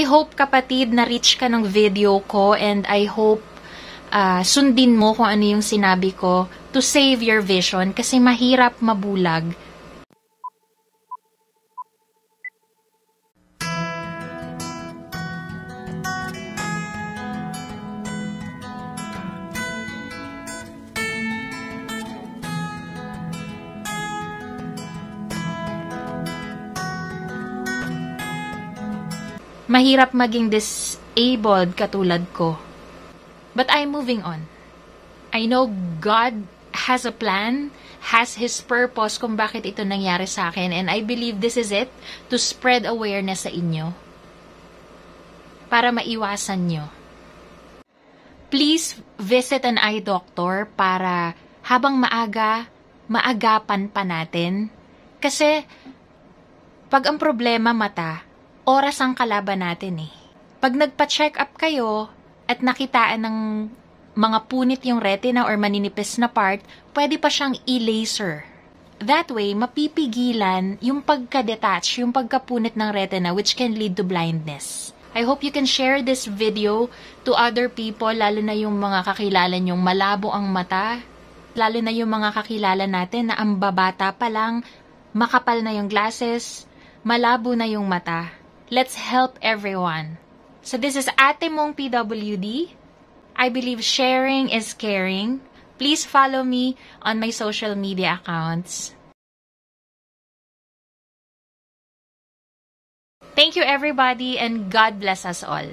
I hope kapatid na reach ka ng video ko and I hope uh, sundin mo kung ano yung sinabi ko to save your vision kasi mahirap mabulag mahirap maging disabled katulad ko. But I'm moving on. I know God has a plan, has His purpose kung bakit ito nangyari sa akin, and I believe this is it to spread awareness sa inyo para maiwasan nyo. Please visit an eye doctor para habang maaga, maagapan pa natin. Kasi pag ang problema mata, oras ang kalaban natin eh. Pag nagpa-check up kayo at nakitaan ng mga punit yung retina or maninipis na part, pwede pa siyang i-laser. That way, mapipigilan yung pagka-detach, yung pagkapunit ng retina which can lead to blindness. I hope you can share this video to other people, lalo na yung mga kakilala nyong malabo ang mata, lalo na yung mga kakilala natin na ang babata pa lang, makapal na yung glasses, malabo na yung mata. Let's help everyone. So this is Ate Mong PWD. I believe sharing is caring. Please follow me on my social media accounts. Thank you everybody and God bless us all.